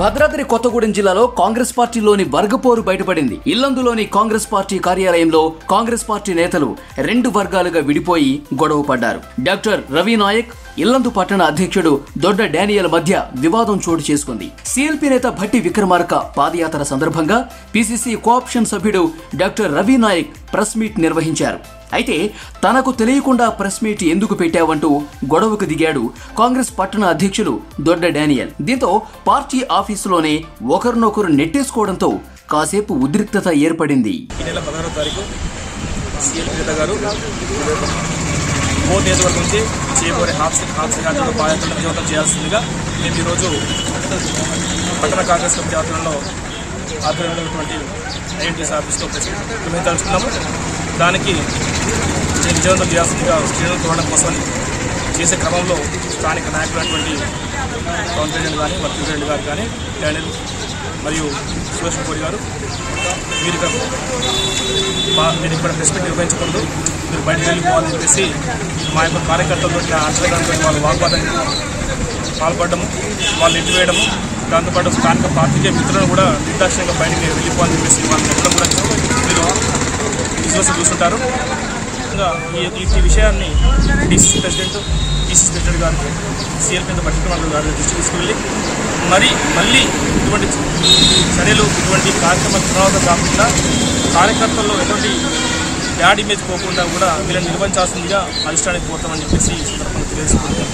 భద్రాద్రి కొత్తగూడెం జిల్లాలో కాంగ్రెస్ పార్టీలోని వర్గపోరు బయటపడింది. ఇల్లందులోని కాంగ్రెస్ పార్టీ కార్యాలయంలో కాంగ్రెస్ పార్టీ నేతలు రెండు వర్గాలుగా విడిపోయి గొడవ పడ్డారు. డాక్టర్ రవి నాయక్ ఇల్లందు పట్టణ అధ్యక్షుడు దొడ్డ డానియల్ మధ్య వివాదం చోటు చేసుకుంది. సిఎల్పీ నేత భట్టి విక్రమార్క పాదయాత్ర సందర్భంగా పిసిసి కోఆప్షన్ సభ్యుడు doctor Ravi Naik press meet నిర్వహించారు. అయితే తనకు తెలియకుండా ప్రెస్ మీట్ ఎందుకు పెట్టావంటూ గొడవకు దిగాడు కాంగ్రెస్ పట్టణ అధ్యక్షులు దొడ్డ డానియల్. దీంతో పార్టీ ఆఫీసులోనే ఒకరినొకరు నెట్టేసుకోవడంతో కాసేపు ఉద్రిక్తత ఏర్పడింది. ఈ నెల నియోజకవర్గం నుంచి చేయబోయే యాత్రలో విజయవంతం చేయాల్సిందిగా మేము ఈరోజు పట్టణ కాంగ్రెస్ కమిటీ ఆధ్వర్యంలో ఆధ్వర్యంలో ఉన్నటువంటి ఆఫీస్లో దానికి నేను విజయవంతం చేయాల్సిందిగా శ్రేణులు తోడడం కోసం చేసే క్రమంలో స్థానిక నాయకులైనటువంటి పవన్ కళ్యాణ్ కానీ వర్తి రెడ్డి గారు కానీ డానియల్ మరియు సురేష్ కోడి గారు మీరు ఇక్కడ మా- మీరు ఇక్కడ ప్రెస్ మీట్ నిర్వహించకూడదు. మీరు బయటకు వెళ్ళిపోవాలని చెప్పేసి మా యొక్క కార్యకర్తలతో ఆశ్రయంతో వాళ్ళు వాగ్వాదానికి పాల్పడము వాళ్ళు ఎట్టివేయడము దాంతోపాటు స్థానిక పార్టీకే మిత్రులను కూడా నిర్దాక్షణంగా బయటకి వెళ్ళిపోవాలని చెప్పేసి వాళ్ళని ఎక్కడ కూడా మీరు విశ్వాసం చూస్తుంటారు. ఇంకా ఈ ఈ- ఈ విషయాన్ని డిసిసి ప్రెసిడెంట్ పీసీసీ ప్రెసిడెంట్ గారికి సీఎల్ కింద పట్టిన గారి దృష్టి తీసుకువెళ్ళి మరి మళ్ళీ ఇటువంటి చర్యలు ఇటువంటి కార్యక్రమాలు తర్వాత కాకుండా కార్యకర్తల్లో ఎటువంటి బ్యాడ్ ఇమేజ్ పోకుండా కూడా వీళ్ళని నిర్వహించాల్సిందిగా అధిష్టానికి పోతామని చెప్పేసి ఈ సందర్భంగా తెలియజేసుకుంటున్నాను.